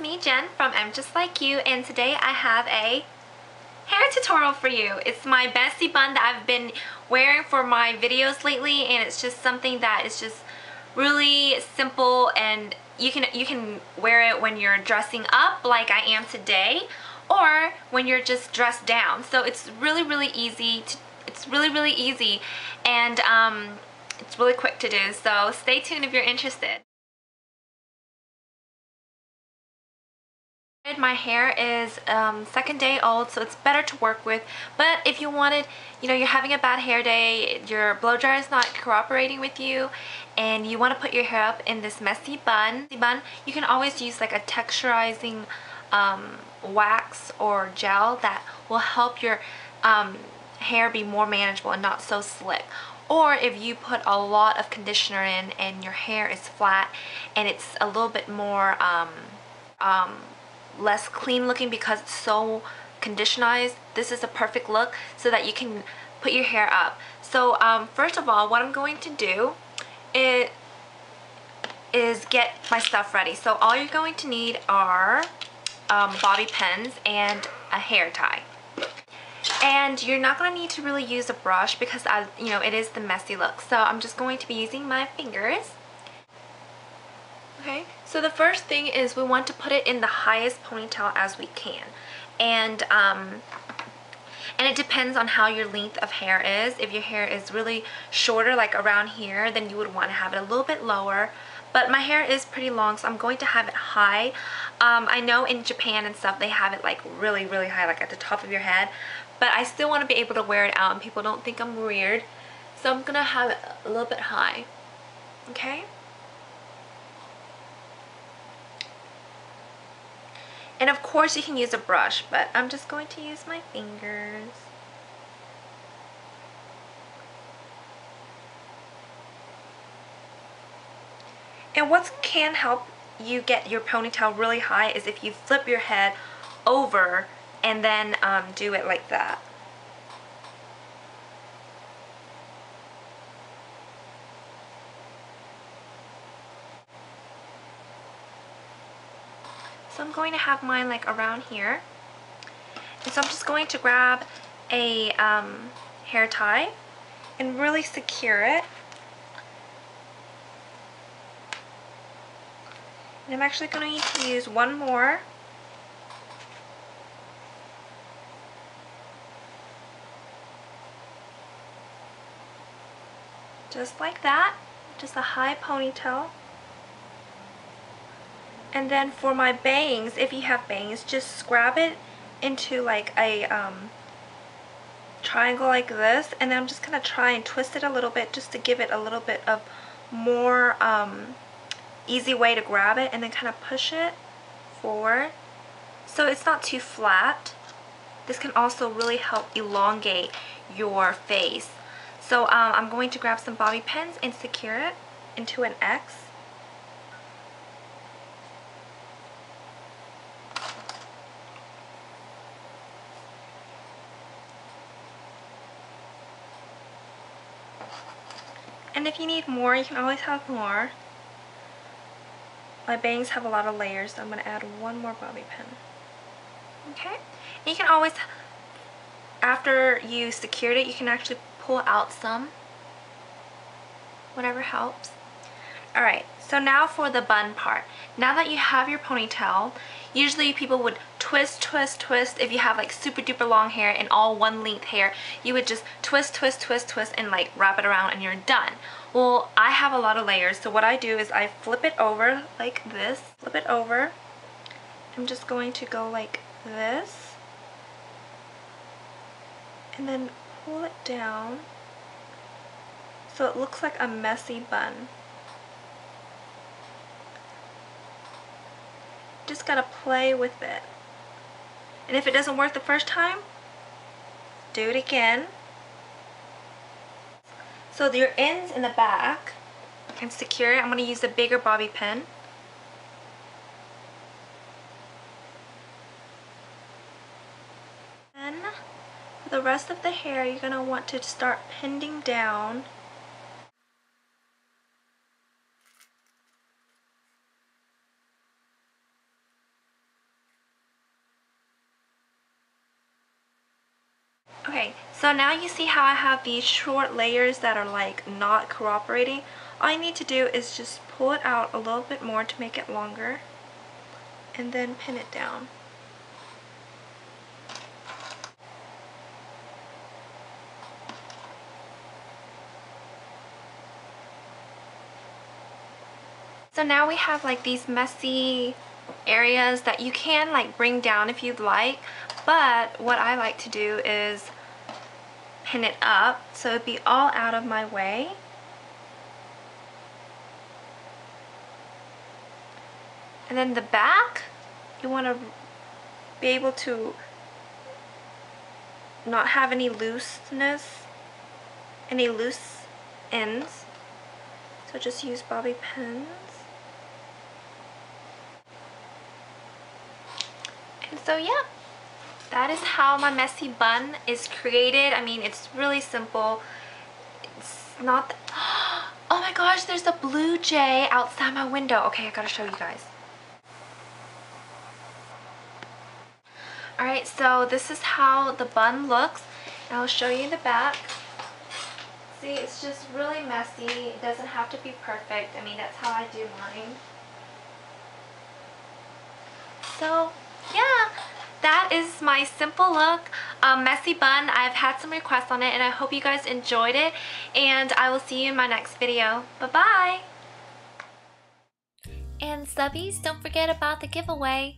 me Jen from Em Just Like You and today I have a hair tutorial for you. It's my messy bun that I've been wearing for my videos lately and it's just something that is just really simple and you can you can wear it when you're dressing up like I am today or when you're just dressed down. So it's really really easy to it's really really easy and um, it's really quick to do so stay tuned if you're interested. My hair is um, second day old, so it's better to work with. But if you wanted, you know, you're having a bad hair day, your blow dryer is not cooperating with you, and you want to put your hair up in this messy bun, bun you can always use like a texturizing um, wax or gel that will help your um, hair be more manageable and not so slick. Or if you put a lot of conditioner in and your hair is flat and it's a little bit more um, um, less clean looking because it's so conditionized. This is a perfect look so that you can put your hair up. So um, first of all, what I'm going to do is, is get my stuff ready. So all you're going to need are um, bobby pins and a hair tie. And you're not going to need to really use a brush because, I, you know, it is the messy look. So I'm just going to be using my fingers. Okay, so the first thing is we want to put it in the highest ponytail as we can. And, um, and it depends on how your length of hair is. If your hair is really shorter, like around here, then you would want to have it a little bit lower. But my hair is pretty long, so I'm going to have it high. Um, I know in Japan and stuff, they have it like really, really high, like at the top of your head. But I still want to be able to wear it out and people don't think I'm weird. So I'm going to have it a little bit high. Okay? And of course you can use a brush, but I'm just going to use my fingers. And what can help you get your ponytail really high is if you flip your head over and then um, do it like that. So I'm going to have mine like around here. And so I'm just going to grab a um, hair tie and really secure it. And I'm actually going to need to use one more. Just like that. Just a high ponytail. And then for my bangs, if you have bangs, just grab it into like a um, triangle like this. And then I'm just going to try and twist it a little bit just to give it a little bit of more um, easy way to grab it. And then kind of push it forward. So it's not too flat. This can also really help elongate your face. So um, I'm going to grab some bobby pins and secure it into an X. And if you need more, you can always have more. My bangs have a lot of layers, so I'm going to add one more bobby pin. Okay? And you can always, after you secured it, you can actually pull out some. Whatever helps. Alright, so now for the bun part. Now that you have your ponytail, usually people would twist, twist, twist. If you have like super duper long hair and all one length hair, you would just twist, twist, twist, twist and like wrap it around and you're done. Well, I have a lot of layers, so what I do is I flip it over like this. Flip it over. I'm just going to go like this. And then pull it down so it looks like a messy bun. Just gotta play with it. And if it doesn't work the first time, do it again. So your ends in the back and secure it. I'm going to use a bigger bobby pin. Then for the rest of the hair, you're going to want to start pinning down So now you see how I have these short layers that are like not cooperating. All you need to do is just pull it out a little bit more to make it longer and then pin it down. So now we have like these messy areas that you can like bring down if you'd like but what I like to do is pin it up so it'd be all out of my way. And then the back you want to be able to not have any looseness any loose ends. So just use bobby pins. And so yeah, that is how my messy bun is created. I mean, it's really simple. It's not, oh my gosh, there's a blue jay outside my window. Okay, I gotta show you guys. Alright, so this is how the bun looks. I'll show you the back. See, it's just really messy. It doesn't have to be perfect. I mean, that's how I do mine. So, that is my simple look um, messy bun. I've had some requests on it and I hope you guys enjoyed it and I will see you in my next video. Bye-bye! And subbies, don't forget about the giveaway.